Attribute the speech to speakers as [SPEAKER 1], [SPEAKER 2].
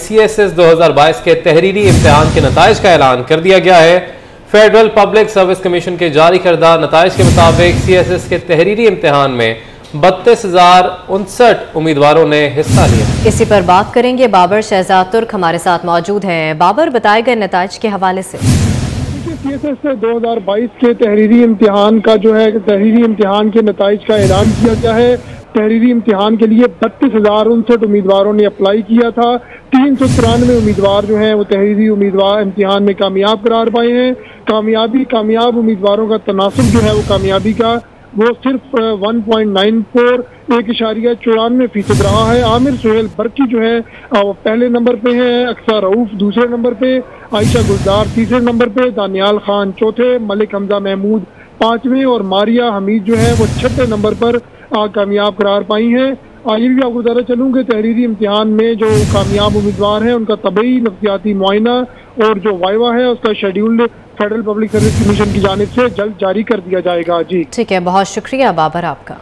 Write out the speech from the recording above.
[SPEAKER 1] C S S दो हज़ार बाईस के तहरीरी इम्तहान के नतज का ऐलान कर दिया गया है। फेडरल पब्लिक सर्विस कमीशन के जारी करदा नतज के मुताबिक सी एस एस के तहरीरी इम्तहान में बत्तीस हज़ार उनसठ उम्मीदवारों ने हिस्सा लिया।
[SPEAKER 2] इसी पर बात करेंगे। बाबर शहजाद तुर्क हमारे साथ मौजूद हैं। बाबर बताए गए नतज के हवाले से।
[SPEAKER 3] सी एस एस दो हज़ार बाईस के तहरीरी इम्तिहान का जो है तहरीरी इम्तिहान के नतज का ऐलान किया गया है। तहरीरी इम्तिहान के लिए बत्तीस हज़ार उनसठ उम्मीदवारों ने अप्लाई किया था। तीन सौ तिरानवे उम्मीदवार जो हैं, वो तहरीरी उम्मीदवार इम्तिहान में कामयाब करार पाए हैं। कामयाबी कामयाब उम्मीदवारों का तनासब जो है, वो कामयाबी का, वो सिर्फ़ वन पॉइंट नाइन फोर, एक इशारिया चौरानवे फ़ीसद रहा है। आमिर सुहेल बर्की जो है वो पहले नंबर पे है, अक्सर रऊफ दूसरे नंबर पे, आयशा गुलजार तीसरे नंबर पे, दानियाल खान चौथे, मलिक हमजा महमूद पाँचवें और मारिया हमीद जो है वो छठे नंबर पर कामयाब करार पाई हैं। आइए भी आपको बताना चलूँ कि तहरीरी इम्तहान में जो कामयाब उम्मीदवार हैं, उनका तबी नफसियाती मुआयना और जो वाइवा है, उसका schedule Federal Public Service Commission की जानब से जल्द जारी कर दिया जाएगा। जी।
[SPEAKER 2] ठीक है, बहुत शुक्रिया बाबर आपका।